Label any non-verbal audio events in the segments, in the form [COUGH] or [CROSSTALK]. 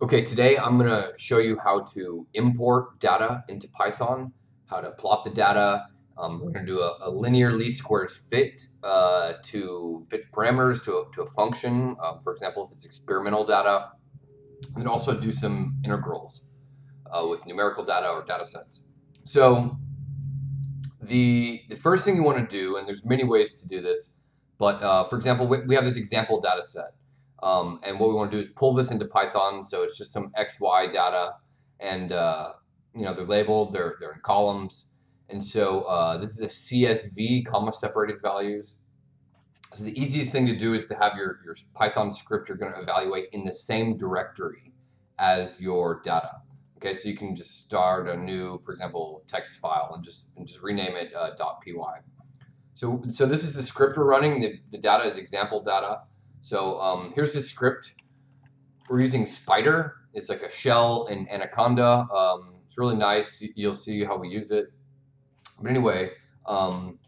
Okay, today I'm going to show you how to import data into Python, how to plot the data. Um, we're going to do a, a, linear least squares fit uh, to fit parameters to a, to a function. Um, for example, if it's experimental data, and also do some integrals uh, with numerical data or data sets. So the, the first thing you want to do, and there's many ways to do this, but uh, for example, we, we have this example data set. Um, and what we want to do is pull this into Python. So it's just some X, Y data. And, uh, you know, they're labeled, they're, they're in columns. And so uh, this is a CSV, comma separated values. So the easiest thing to do is to have your, your Python script you're going to evaluate in the same directory as your data. Okay, so you can just start a new, for example, text file and just and just rename it uh, .py. So, so this is the script we're running. The, the data is example data. So um, here's the script. We're using Spyder. It's like a shell in Anaconda. Um, it's really nice. You'll see how we use it. But anyway, um,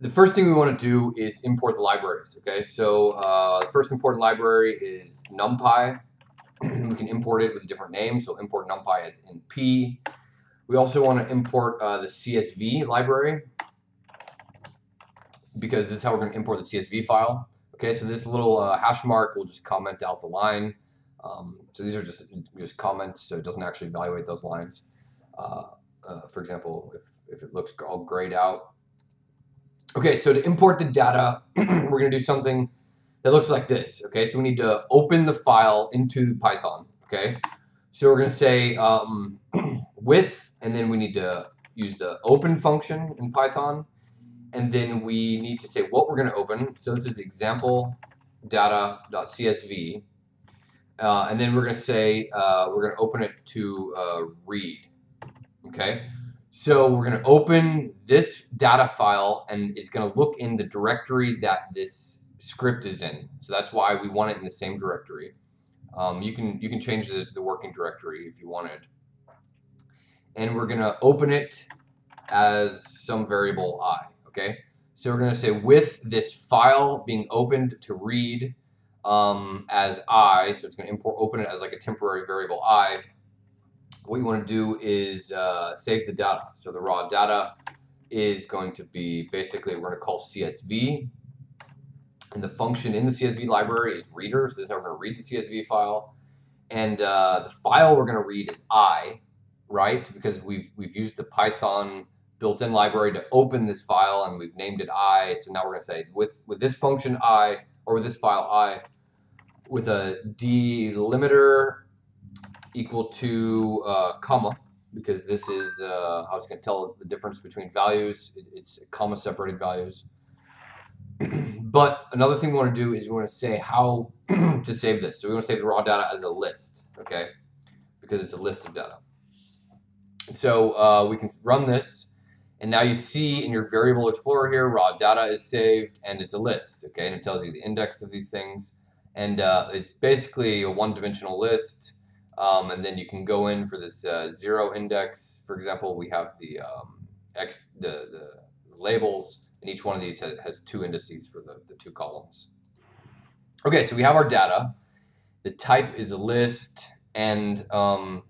the first thing we want to do is import the libraries. Okay, so uh, the first important library is NumPy. [CLEARS THROAT] we can import it with a different name. So import NumPy as np. We also want to import uh, the CSV library because this is how we're going to import the CSV file. Okay, so this little uh, hash mark will just comment out the line. Um, so these are just just comments, so it doesn't actually evaluate those lines. Uh, uh, for example, if, if it looks all grayed out. Okay, so to import the data, [CLEARS THROAT] we're going to do something that looks like this. Okay, so we need to open the file into Python. Okay, so we're going to say um, [CLEARS THROAT] with, and then we need to use the open function in Python and then we need to say what we're going to open. So this is example data.csv. Uh, and then we're going to say uh, we're going to open it to uh, read. Okay. So we're going to open this data file and it's going to look in the directory that this script is in. So that's why we want it in the same directory. Um, you can you can change the, the working directory if you wanted. And we're going to open it as some variable i okay? So we're going to say with this file being opened to read um, as i, so it's going to import open it as like a temporary variable i. What you want to do is uh, save the data. So the raw data is going to be basically we're going to call CSV. And the function in the CSV library is reader. So this is how we're going to read the CSV file. And uh, the file we're going to read is i, right? Because we've, we've used the Python built-in library to open this file, and we've named it i. So now we're going to say with, with this function i, or with this file i, with a delimiter equal to uh, comma, because this is, uh, I was going to tell the difference between values. It, it's comma separated values. [CLEARS THROAT] but another thing we want to do is we want to say how [CLEARS THROAT] to save this. So we want to save the raw data as a list, okay? Because it's a list of data. So uh, we can run this and now you see in your variable explorer here, raw data is saved and it's a list, okay? And it tells you the index of these things. And uh, it's basically a one-dimensional list. Um, and then you can go in for this uh, zero index. For example, we have the um, X, the, the labels, and each one of these has, has two indices for the, the two columns. Okay, so we have our data. The type is a list, and um,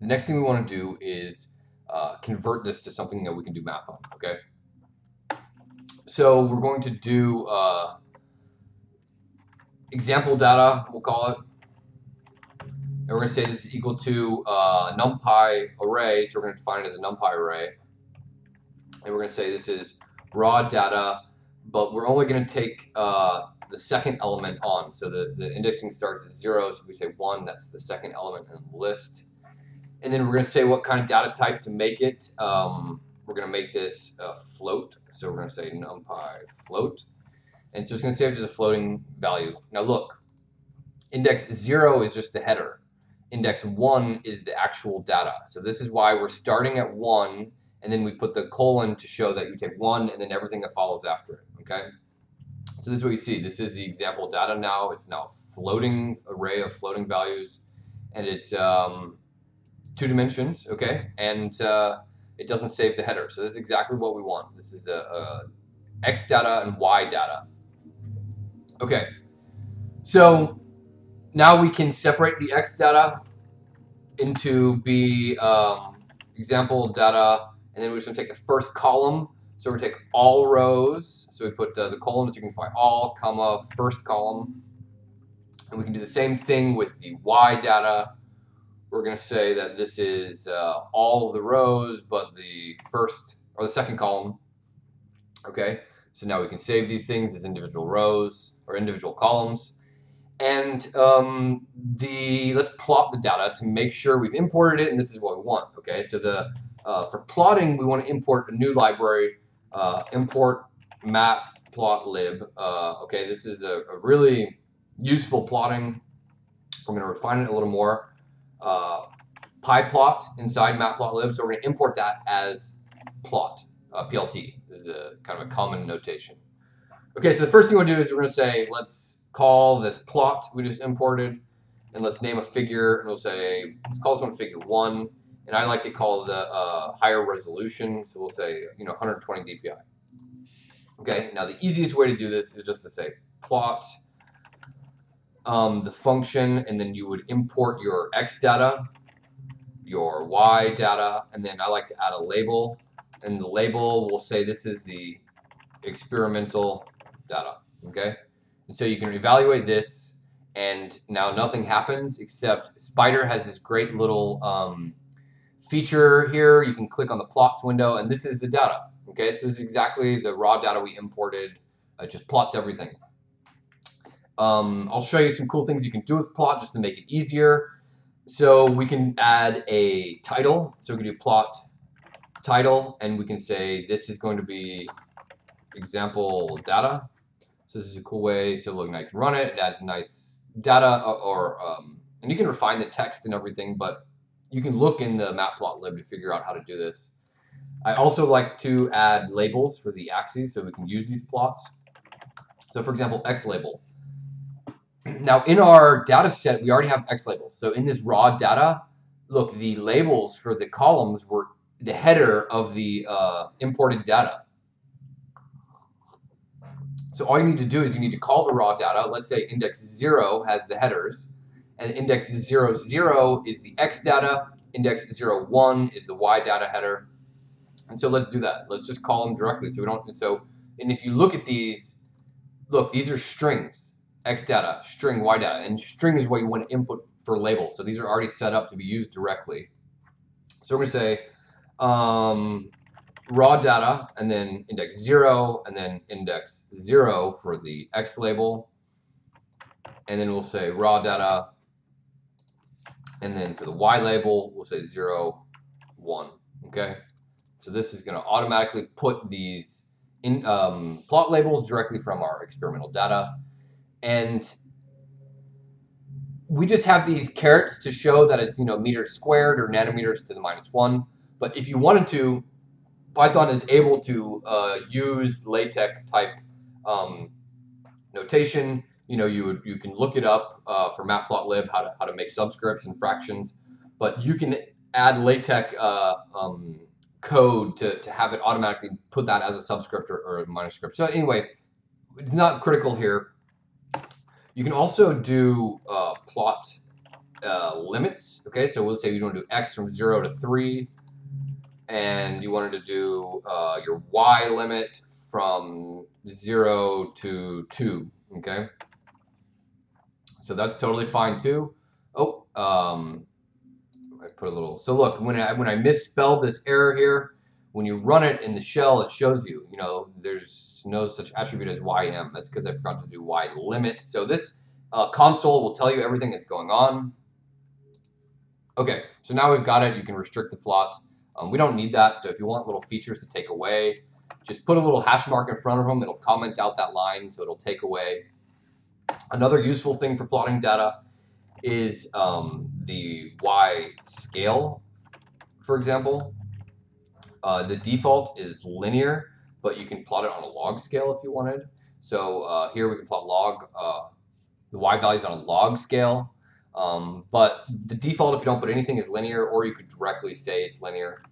the next thing we want to do is uh, convert this to something that we can do math on, okay? So we're going to do uh, example data, we'll call it. And we're going to say this is equal to uh, numpy array, so we're going to define it as a numpy array. And we're going to say this is raw data, but we're only going to take uh, the second element on. So the, the indexing starts at 0, so we say 1, that's the second element in the list. And then we're going to say what kind of data type to make it. Um, we're going to make this a float. So we're going to say numpy float. And so it's going to save as a floating value. Now look, index 0 is just the header. Index 1 is the actual data. So this is why we're starting at 1, and then we put the colon to show that you take 1 and then everything that follows after it. Okay? So this is what you see. This is the example data now. It's now floating array of floating values. And it's um, two dimensions, okay, and uh, it doesn't save the header. So this is exactly what we want. This is a, a x data and y data. Okay, so now we can separate the x data into be um, example data, and then we're just to take the first column. So to take all rows. So we put uh, the columns, you can find all, comma, first column. And we can do the same thing with the y data. We're going to say that this is uh, all the rows, but the first or the second column. Okay, so now we can save these things as individual rows or individual columns. And um, the let's plot the data to make sure we've imported it, and this is what we want. Okay, so the uh, for plotting, we want to import a new library, uh, import matplotlib. Uh, okay, this is a, a, really useful plotting. We're going to refine it a little more. Uh, pyplot inside matplotlib, so we're going to import that as plot, uh, PLT. This is a kind of a common notation. Okay, so the first thing we'll do is we're going to say, let's call this plot we just imported, and let's name a figure, and we'll say, let's call this one figure 1, and I like to call the uh, higher resolution, so we'll say, you know, 120 dpi. Okay, now the easiest way to do this is just to say plot um, the function, and then you would import your x data, your y data, and then I like to add a label, and the label will say this is the experimental data, okay? And so you can evaluate this, and now nothing happens except Spyder has this great little um, feature here. You can click on the plots window, and this is the data. Okay, so this is exactly the raw data we imported. It just plots everything. Um, I'll show you some cool things you can do with plot just to make it easier. So we can add a title. So we can do plot title, and we can say this is going to be example data. So this is a cool way. So look, I can run it. It adds nice data, or, or um, and you can refine the text and everything, but you can look in the matplotlib to figure out how to do this. I also like to add labels for the axes so we can use these plots. So for example, X label. Now in our data set, we already have X labels. So in this raw data, look, the labels for the columns were the header of the uh, imported data. So all you need to do is you need to call the raw data. Let's say index 0 has the headers, and index 0, 0 is the x data, index 0, 1 is the y data header. And so let's do that. Let's just call them directly so we don't, so, and if you look at these, look, these are strings, x data, string, y data, and string is what you want to input for labels. So these are already set up to be used directly. So we're going to say um, raw data, and then index 0, and then index 0 for the X label. And then we'll say raw data, and then for the Y label, we'll say 0, 1. Okay? So this is going to automatically put these in um, plot labels directly from our experimental data. And we just have these carets to show that it's, you know, meters squared or nanometers to the minus 1. But if you wanted to, Python is able to uh, use LaTeX type um, notation. You know, you you can look it up uh, for matplotlib how to how to make subscripts and fractions, but you can add LaTeX uh, um, code to, to have it automatically put that as a subscript or, or a minor script. So anyway, it's not critical here. You can also do uh, plot uh, limits. Okay, so we'll say you want to do x from zero to three and you wanted to do uh, your y limit from 0 to 2, okay? So that's totally fine too. Oh, um, I put a little, so look, when I, when I misspelled this error here, when you run it in the shell, it shows you, you know, there's no such attribute as ym. That's because I forgot to do y limit. So this uh, console will tell you everything that's going on. Okay, so now we've got it. You can restrict the plot. Um, we don't need that, so if you want little features to take away, just put a little hash mark in front of them. It'll comment out that line, so it'll take away. Another useful thing for plotting data is um, the Y scale, for example. Uh, the default is linear, but you can plot it on a log scale if you wanted. So uh, here we can plot log, uh, the Y values on a log scale. Um, but the default, if you don't put anything, is linear, or you could directly say it's linear.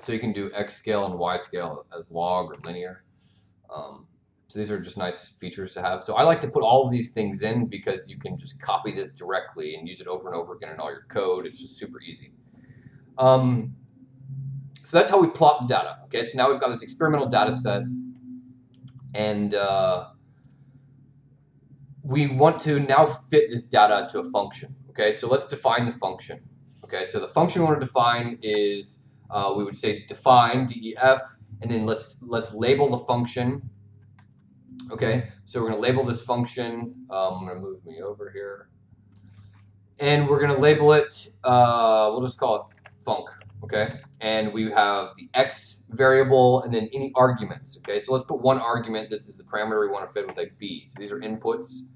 So you can do x scale and y scale as log or linear. Um, So these are just nice features to have. So I like to put all of these things in because you can just copy this directly and use it over and over again in all your code. It's just super easy. Um, so that's how we plot the data. Okay, so now we've got this experimental data set and uh, we want to now fit this data to a function. Okay, so let's define the function. Okay, so the function we want to define is, uh, we would say define, def, and then let's, let's label the function. Okay, so we're going to label this function. Um, I'm going to move me over here. And we're going to label it, uh, we'll just call it func. Okay, and we have the x variable and then any arguments. Okay, so let's put one argument. This is the parameter we want to fit. We'll say b. So these are inputs.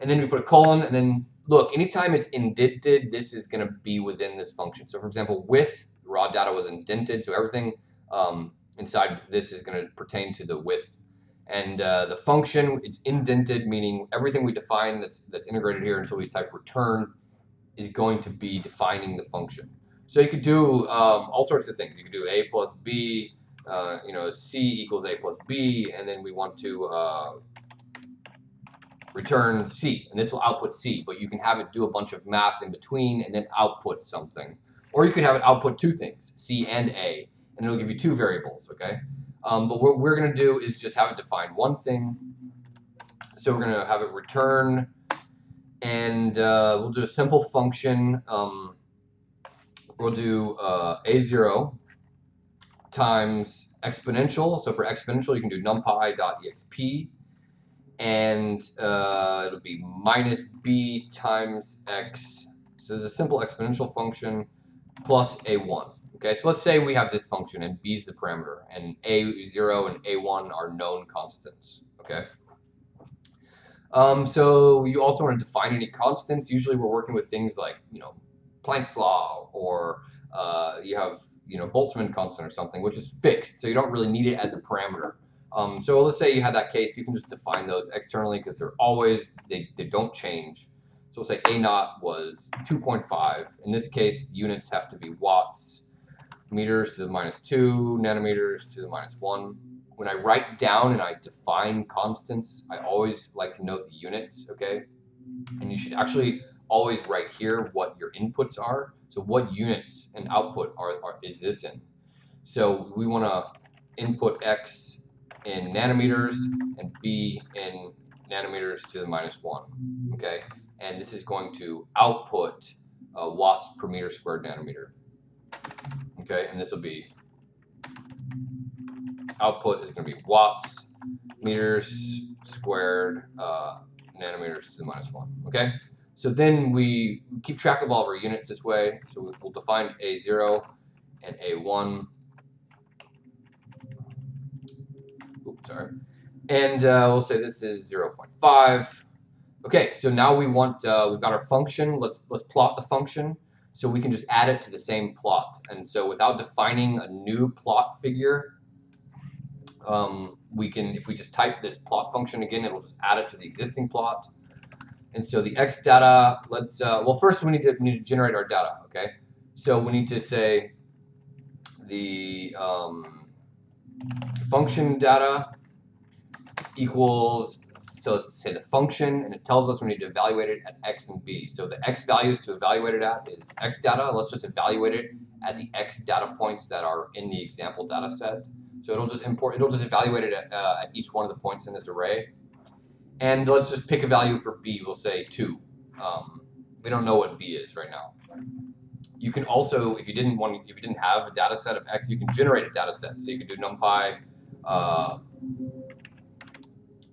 And then we put a colon, and then look, anytime it's indented, this is going to be within this function. So for example, with raw data was indented, so everything um, inside this is going to pertain to the with. And uh, the function, it's indented, meaning everything we define that's, that's integrated here until we type return is going to be defining the function. So you could do um, all sorts of things. You could do a plus b, uh, you know, c equals a plus b, and then we want to uh, return C, and this will output C, but you can have it do a bunch of math in between and then output something. Or you could have it output two things, C and A, and it'll give you two variables, okay? Um, but what we're to do is just have it define one thing. So we're to have it return, and uh, we'll do a simple function. Um, we'll do uh, A0 times exponential. So for exponential, you can do numpy.exp and uh, it'll be minus b times x. So there's a simple exponential function plus a1. Okay, so let's say we have this function and b is the parameter, and a0 and a1 are known constants. Okay. Um, so you also want to define any constants. Usually we're working with things like, you know, Planck's law or uh, you have, you know, Boltzmann constant or something, which is fixed. So you don't really need it as a parameter. Um, so let's say you had that case, you can just define those externally because they're always, they, they don't change. So we'll say A naught was 2.5. In this case, units have to be watts, meters to the minus 2, nanometers to the minus 1. When I write down and I define constants, I always like to note the units, okay? And you should actually always write here what your inputs are. So what units and output are, are is this in? So we want to input x in nanometers and B in nanometers to the minus 1. Okay, and this is going to output uh, watts per meter squared nanometer. Okay, and this will be output is going to be watts meters squared uh, nanometers to the minus 1. Okay, so then we keep track of all of our units this way. So we'll define A0 and A1 Oops, sorry. And uh, we'll say this is 0.5. Okay, so now we want, uh, we've got our function. Let's, let's plot the function. So we can just add it to the same plot. And so without defining a new plot figure, um, we can, if we just type this plot function again, it'll just add it to the existing plot. And so the x data, let's, uh, well, first we need, to, we need to generate our data, okay? So we need to say the um, function data equals, so let's say the function, and it tells us we need to evaluate it at x and b. So the x values to evaluate it at is x data. Let's just evaluate it at the x data points that are in the example data set. So it'll just import, it'll just evaluate it at, uh, at each one of the points in this array. And let's just pick a value for b. We'll say 2. Um, we don't know what b is right now. You can also, if you didn't want, if you didn't have a data set of x, you can generate a data set. So you can do numpy uh,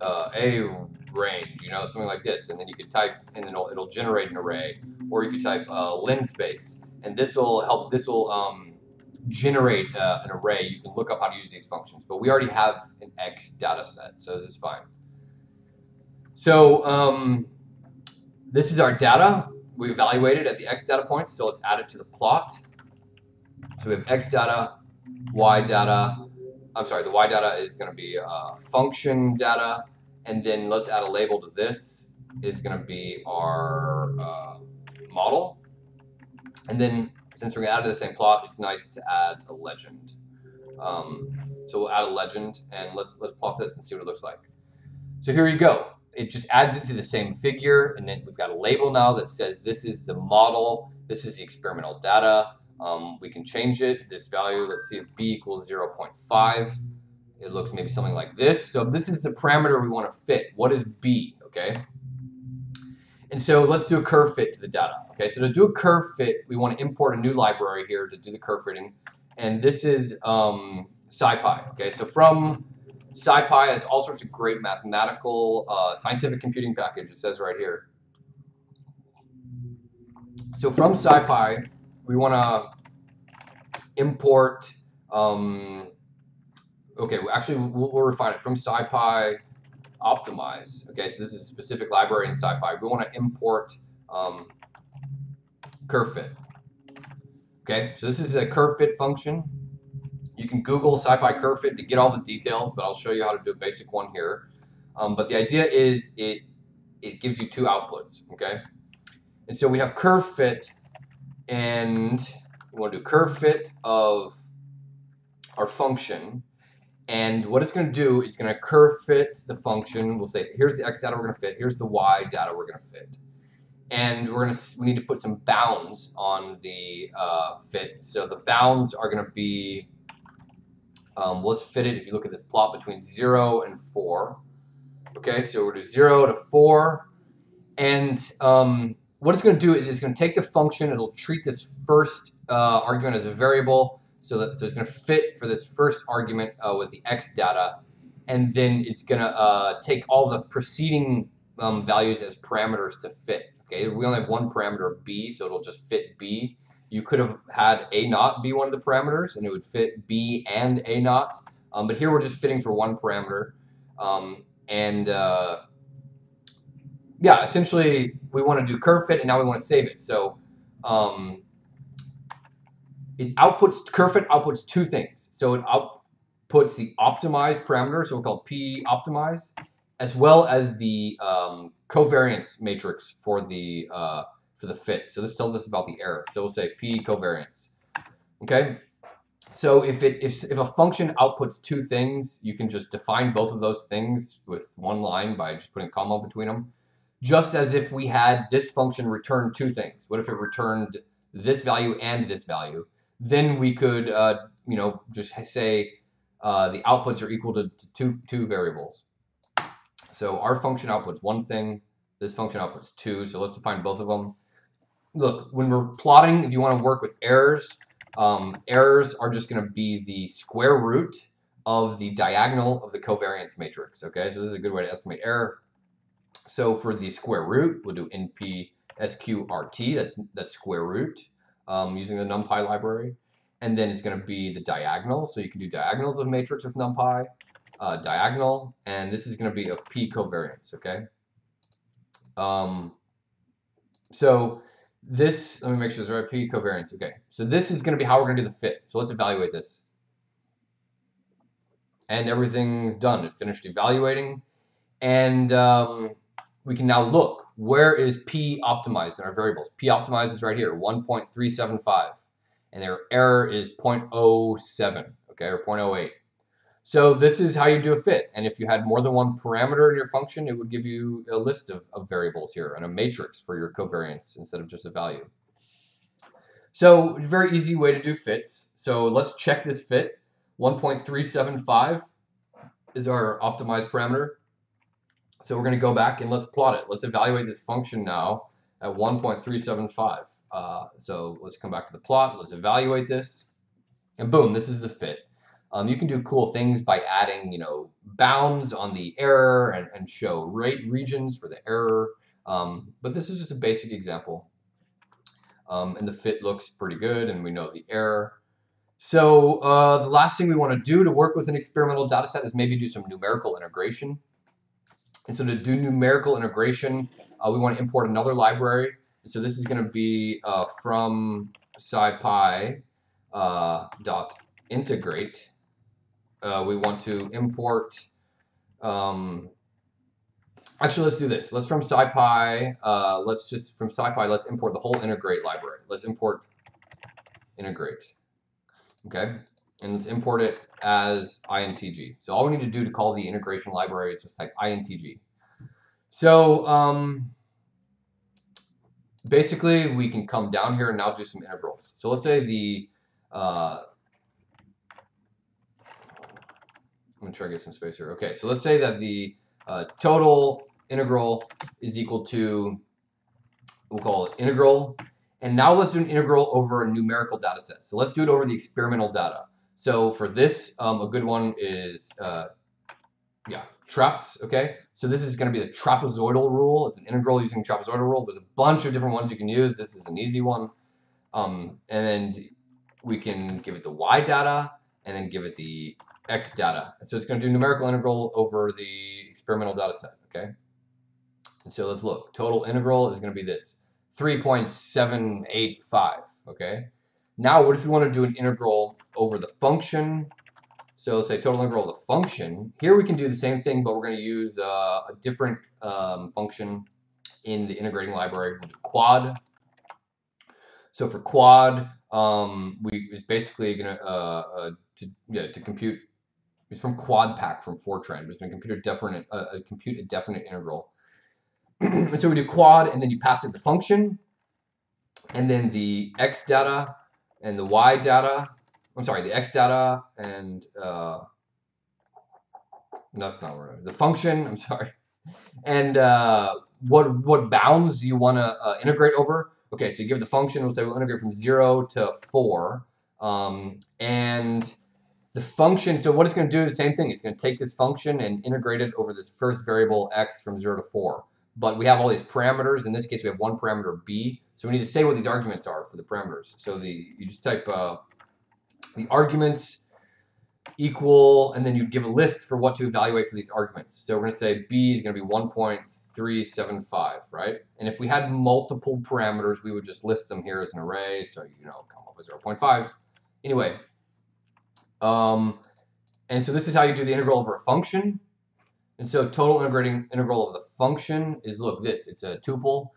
uh, a range, you know, something like this, and then you could type, and it'll, it'll generate an array, or you could type uh, linspace, and this will help, this will um, generate uh, an array. You can look up how to use these functions, but we already have an X data set, so this is fine. So um, this is our data. We evaluated at the X data points, so let's add it to the plot. So we have X data, Y data, I'm sorry, the Y data is going to be uh, function data, and then let's add a label to this is going to be our uh, model. And then since we're going to add to the same plot, it's nice to add a legend. Um, so we'll add a legend, and let's let's plot this and see what it looks like. So here you go. It just adds it to the same figure, and then we've got a label now that says this is the model, this is the experimental data. Um, we can change it. This value, let's see if b equals 0.5. It looks maybe something like this. So this is the parameter we want to fit. What is b, okay? And so let's do a curve fit to the data. Okay, so to do a curve fit, we want to import a new library here to do the curve fitting. And this is um, SciPy. Okay, so from SciPy has all sorts of great mathematical, uh, scientific computing package. It says right here. So from SciPy, we want to import. Um, okay, actually, we'll, we'll refine it from SciPy optimize. Okay, so this is a specific library in SciPy. We want to import um, curve fit. Okay, so this is a curve fit function. You can Google SciPy curve fit to get all the details, but I'll show you how to do a basic one here. Um, but the idea is it it gives you two outputs. Okay, and so we have curve fit, and we want to do curve fit of our function and what it's going to do, it's going to curve fit the function. We'll say, here's the x data we're going to fit. Here's the y data we're going to fit. And we're going to we need to put some bounds on the uh, fit. So the bounds are going to be, um, let's fit it if you look at this plot between 0 and 4. Okay, so we'll do 0 to 4. And um, what it's going to do is it's going to take the function, it'll treat this first uh, argument as a variable, so, that, so it's going to fit for this first argument uh, with the x data, and then it's going to uh, take all the preceding um, values as parameters to fit. Okay, we only have one parameter b, so it'll just fit b. You could have had a naught be one of the parameters, and it would fit b and a naught. Um, but here we're just fitting for one parameter, um, and uh, yeah, essentially we want to do curve fit, and now we want to save it. So um, it outputs, curve fit outputs two things. So it outputs the optimized parameter, so we'll call P optimize, as well as the um, covariance matrix for the uh, for the fit. So this tells us about the error. So we'll say P covariance. Okay. So if it if if a function outputs two things, you can just define both of those things with one line by just putting a comma between them. Just as if we had this function return two things. What if it returned this value and this value? then we could, uh, you know, just say uh, the outputs are equal to, to, two, two variables. So our function outputs one thing, this function outputs two, so let's define both of them. Look, when we're plotting, if you want to work with errors, um, errors are just going to be the square root of the diagonal of the covariance matrix, okay? So this is a good way to estimate error. So for the square root, we'll do np sqrt, that's, that's square root um, using the NumPy library. And then it's going to be the diagonal. So you can do diagonals of matrix with NumPy, uh, diagonal, and this is going to be of p covariance, okay? Um, so this, let me make sure this is right, p covariance, okay. So this is going to be how we're going to do the fit. So let's evaluate this. And everything's done. It finished evaluating. And um, we can now look where is P optimized in our variables? P optimized is right here, 1.375. And their error is 0.07, okay, or 0.08. So this is how you do a fit. And if you had more than one parameter in your function, it would give you a list of, of variables here and a matrix for your covariance instead of just a value. So very easy way to do fits. So let's check this fit. 1.375 is our optimized parameter. So we're going to go back and let's plot it. Let's evaluate this function now at 1.375. Uh, so let's come back to the plot. Let's evaluate this. And boom, this is the fit. Um, you can do cool things by adding, you know, bounds on the error and, and show rate regions for the error. Um, but this is just a basic example. Um, and the fit looks pretty good and we know the error. So uh, the last thing we want to do to work with an experimental data set is maybe do some numerical integration. And so to do numerical integration, uh, we want to import another library. And so this is going to be uh, from SciPy uh, dot integrate. Uh, we want to import. Um, actually, let's do this. Let's from SciPy. Uh, let's just from SciPy. Let's import the whole integrate library. Let's import integrate. Okay. and let's import it as intg. So all we need to do to call the integration library is just type intg. So um, basically, we can come down here and now do some integrals. So let's say the uh, I'm gonna try to get some space here. Okay, so let's say that the uh, total integral is equal to, we'll call it integral. And now let's do an integral over a numerical data set. So let's do it over the experimental data. So for this, um, a good one is, uh, yeah, trapz, okay? So this is gonna be the trapezoidal rule. It's an integral using trapezoidal rule. There's a bunch of different ones you can use. This is an easy one. Um, and then we can give it the y data and then give it the x data. So it's going to do numerical integral over the experimental data set, okay? And so let's look. Total integral is going to be this, 3.785, okay? Now what if you want to do an integral over the function? So let's say total integral of the function. Here we can do the same thing, but we're going to use uh, a different um, function in the integrating library. We'll do quad. So for quad, um, we is basically going uh, uh, to, yeah, to compute it's from QuadPack from Fortran. It's going to compute a definite, uh, compute a definite integral. [CLEARS THROAT] and so we do quad, and then you pass it the function, and then the x data and the y data. I'm sorry, the x data and uh, that's not right. The function. I'm sorry, and uh, what what bounds you want to uh, integrate over. Okay, so you give the function. We'll say we'll integrate from zero to four, um, and the function, so what it's going to do is the same thing. It's going to take this function and integrate it over this first variable x from 0 to 4. But we have all these parameters. In this case, we have one parameter b. So we need to say what these arguments are for the parameters. So the you just type uh, the arguments equal, and then you give a list for what to evaluate for these arguments. So we're going to say b is going to be 1.375, right? And if we had multiple parameters, we would just list them here as an array. So, you know, come up with 0.5. Anyway, um, and so this is how you do the integral over a function. And so total integrating integral of the function is, look, this. It's a tuple.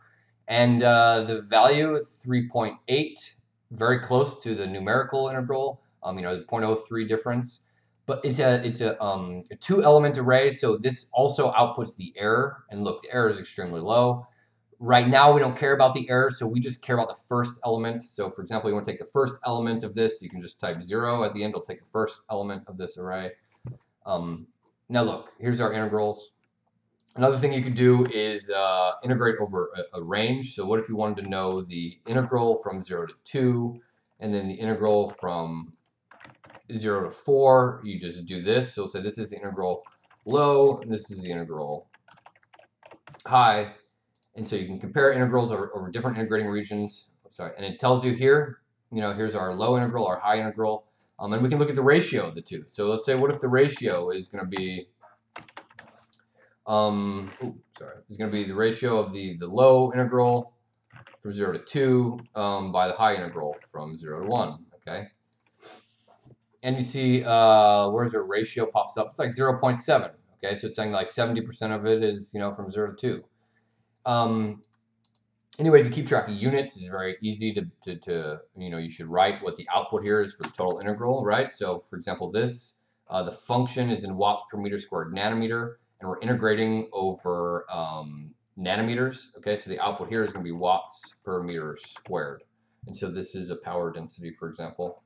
And uh, the value, 3.8, very close to the numerical integral, um, you know, the 0.03 difference. But it's a it's a, um, a two-element array, so this also outputs the error. And look, the error is extremely low. Right now, we don't care about the error, so we just care about the first element. So for example, you want to take the first element of this, you can just type 0 at the end. It'll take the first element of this array. Um, now look, here's our integrals. Another thing you could do is uh, integrate over a, a, range. So what if you wanted to know the integral from 0 to 2, and then the integral from 0 to 4? You just do this. So say this is the integral low, this is the integral high. And so you can compare integrals over, over different integrating regions. Sorry, and it tells you here, you know, here's our low integral, our high integral. Um, and we can look at the ratio of the two. So let's say, what if the ratio is going to be, um, ooh, sorry, is going to be the ratio of the, the low integral from 0 to 2 um, by the high integral from 0 to 1, okay? And you see uh, where's the ratio pops up? It's like 0.7, okay? So it's saying like 70% of it is, you know, from 0 to 2. Um, anyway, if you keep track of units, it's very easy to, to, to, you know, you should write what the output here is for the total integral, right? So for example, this, uh, the function is in watts per meter squared nanometer, and we're integrating over um, nanometers, okay? So the output here is gonna be watts per meter squared. And so this is a power density, for example.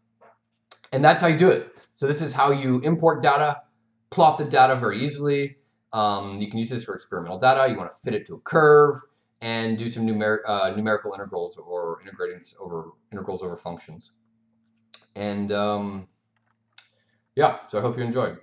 And that's how you do it. So this is how you import data, plot the data very easily, um, you can use this for experimental data. You want to fit it to a curve and do some numer uh, numerical integrals or integrating over integrals over functions. And um, yeah, so I hope you enjoyed.